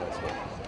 At least that's